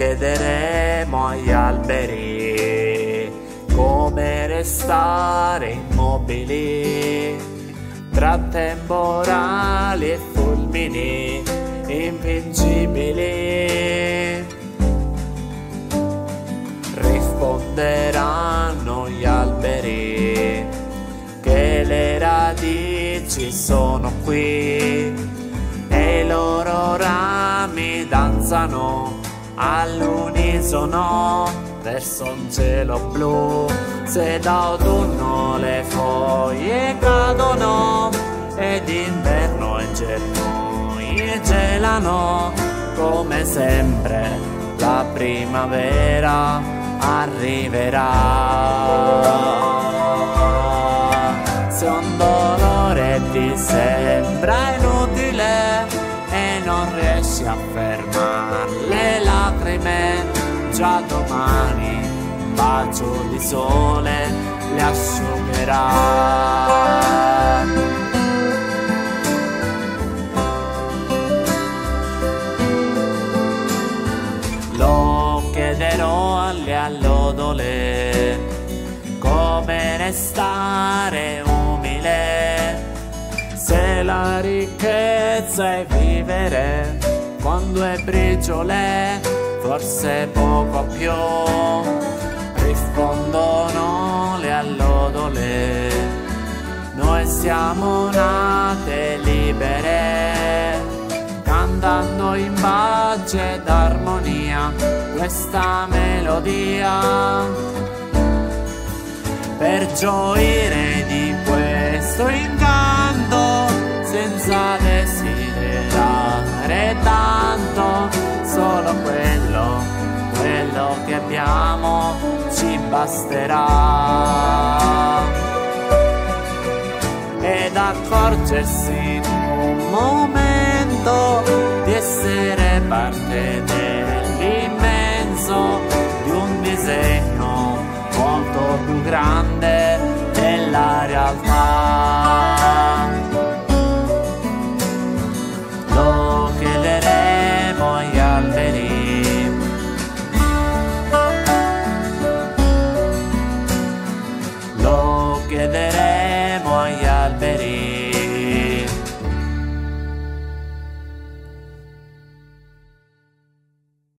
chiederemo agli alberi come restare immobili tra temporali e fulmini invincibili. Risponderanno gli alberi che le radici sono qui e i loro rami danzano all'unisono verso un cielo blu se d'autunno le foglie cadono ed inverno e germoglie gelano come sempre la primavera arriverà. Se un dolore ti sembra riesci a le lacrime già domani un bacio di sole le asciugherà. Lo chiederò alle allodole come restare umile. Se la ricchezza è vivere quando è briciole forse poco più. Rispondono le allodole. Noi siamo nate libere cantando in pace ed armonia questa melodia. Per gioire di questo incanto senza desiderare tanto solo quello quello che abbiamo ci basterà. Ed accorgersi un momento di essere parte dell'immenso di un disegno molto più grande Betty.